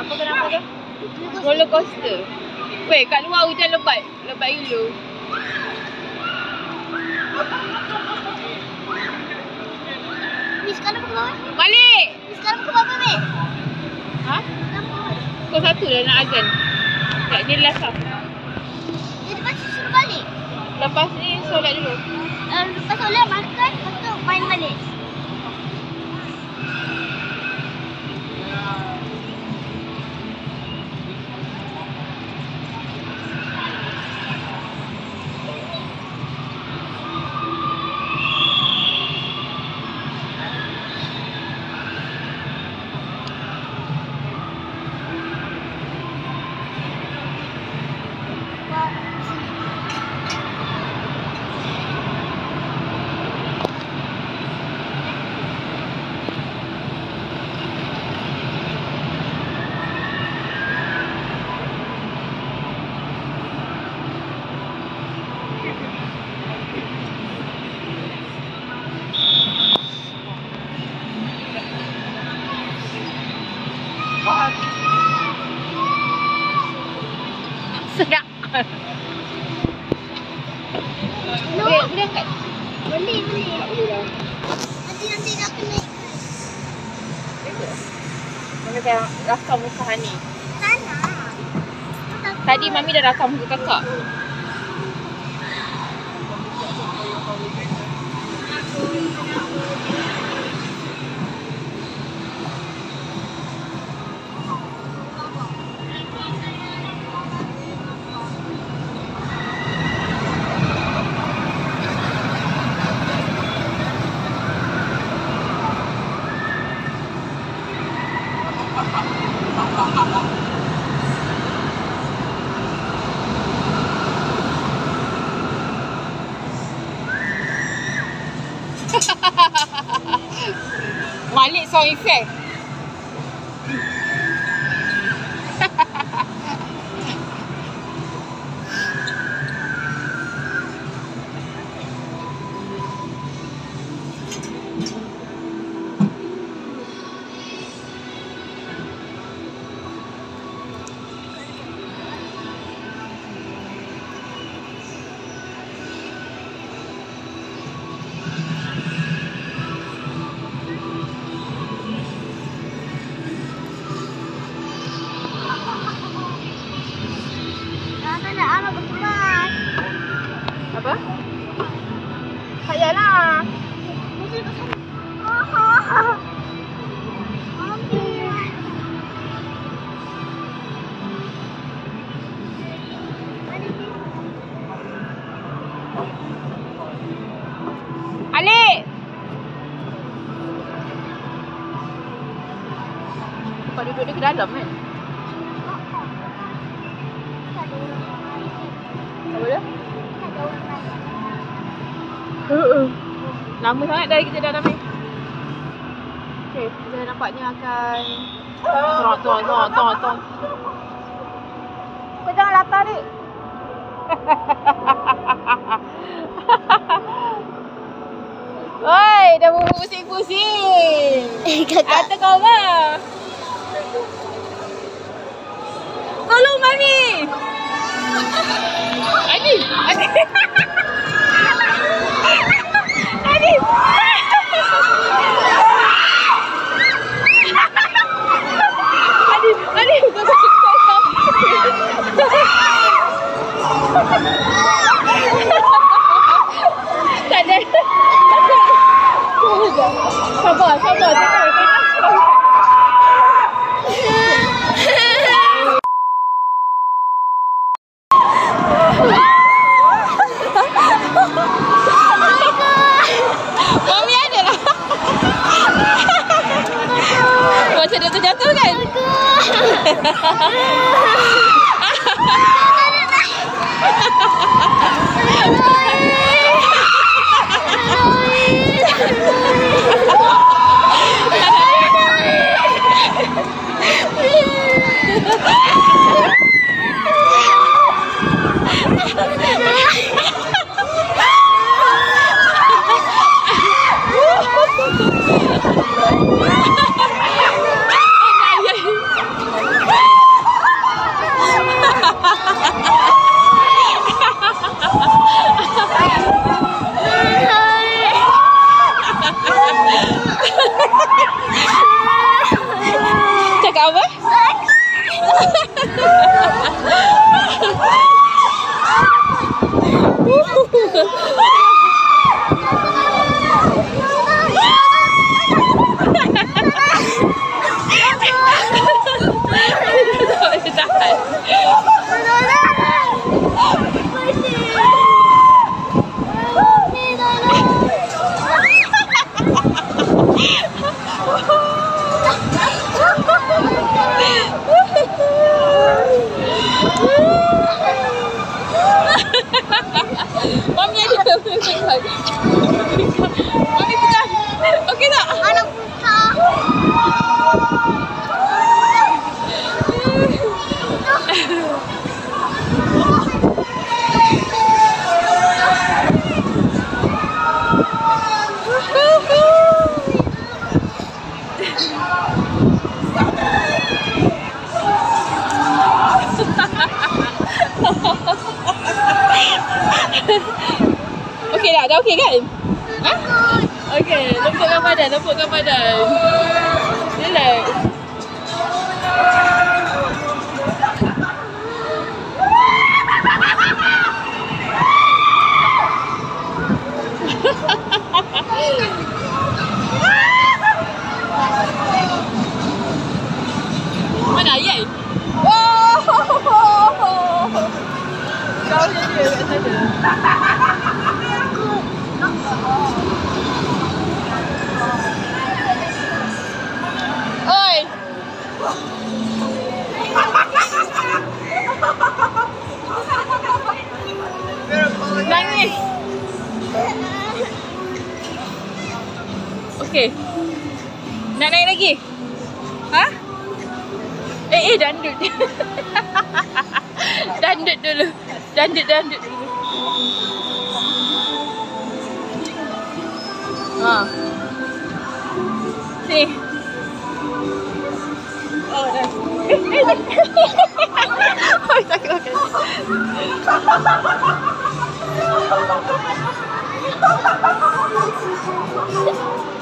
apa ke nama tu? Roller coaster. Weh, kat luar hujan lebat. Lebat gila. Ni sekarang pukul? Balik! Ni sekarang pukul berapa, Mek? Ha? Satu dah nak azan. Tak, ni last lah. Dia lepas tu suruh balik. Lepas ni solat dulu. Uh, lepas solat makan, lepas tu main balik. Sedap. No. Boleh, boleh angkat? Boleh, boleh. Tak boleh lah. Nanti nanti nak kena Mami akan rakam muka Hani. sana. Tadi Mami dah rakam muka kakak. Malik sound effect. Apa? Ah. Alik! Kau duduk dia ke dalam kan? Uh-uh. Lama sangat dah kita dalam ni. Okay, kita nampaknya akan Tong, tong, tong, tong. Kau jangan latar dik. Oi, dah pusing-pusing. Eh, kakak. Kata kau apa? Tolong Mami. Adi. Adi. Okay dah, dah okay kan? Okey, lembutkan badan, lembutkan badan. Relax. Okey. Nak naik lagi? Ha? Eh, eh, dandut. dandut dulu. Dandut, dandut dulu. Ha. Sini. Oh, dah. Oh, takut makan. Ada